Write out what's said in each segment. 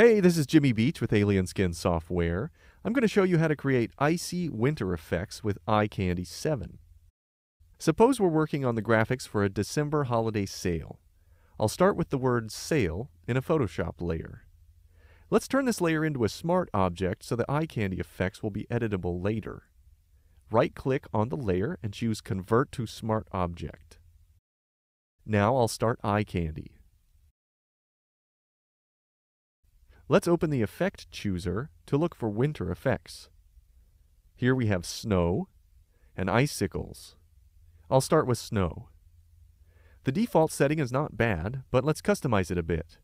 Hey, this is Jimmy Beech with Alien Skin Software. I'm going to show you how to create icy winter effects with Eye Candy 7. Suppose we're working on the graphics for a December holiday sale. I'll start with the word sale in a Photoshop layer. Let's turn this layer into a smart object so the eye candy effects will be editable later. Right-click on the layer and choose Convert to Smart Object. Now I'll start eye candy. Let's open the Effect Chooser to look for winter effects. Here we have snow and icicles. I'll start with snow. The default setting is not bad, but let's customize it a bit.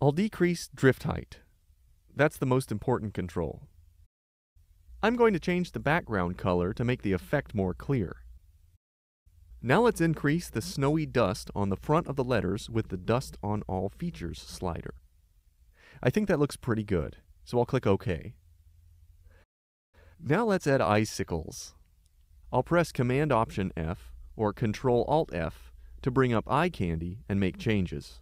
I'll decrease drift height. That's the most important control. I'm going to change the background color to make the effect more clear. Now let's increase the snowy dust on the front of the letters with the Dust on All Features slider. I think that looks pretty good, so I'll click OK. Now let's add icicles. I'll press Command Option F or Control Alt F to bring up eye candy and make changes.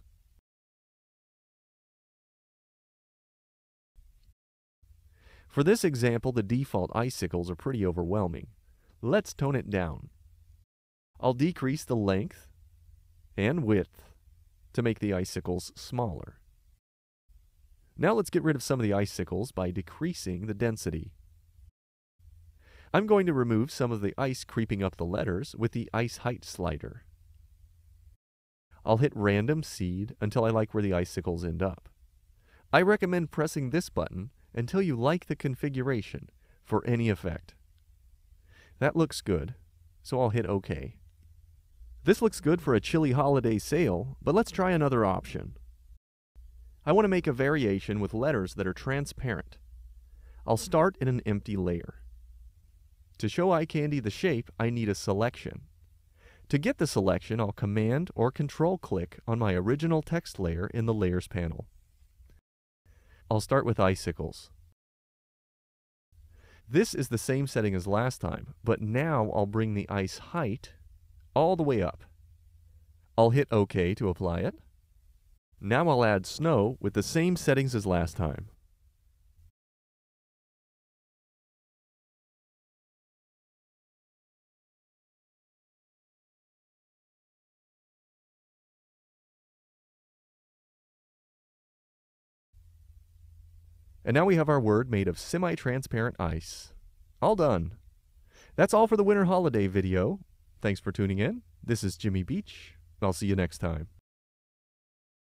For this example, the default icicles are pretty overwhelming. Let's tone it down. I'll decrease the length and width to make the icicles smaller. Now let's get rid of some of the icicles by decreasing the density. I'm going to remove some of the ice creeping up the letters with the Ice Height slider. I'll hit Random Seed until I like where the icicles end up. I recommend pressing this button until you like the configuration for any effect. That looks good, so I'll hit OK. This looks good for a chilly holiday sale, but let's try another option. I want to make a variation with letters that are transparent. I'll start in an empty layer. To show eye candy the shape, I need a selection. To get the selection, I'll Command or Control click on my original text layer in the Layers panel. I'll start with icicles. This is the same setting as last time, but now I'll bring the ice height all the way up. I'll hit OK to apply it. Now I'll add snow with the same settings as last time. And now we have our word made of semi-transparent ice. All done. That's all for the winter holiday video. Thanks for tuning in. This is Jimmy Beech. I'll see you next time.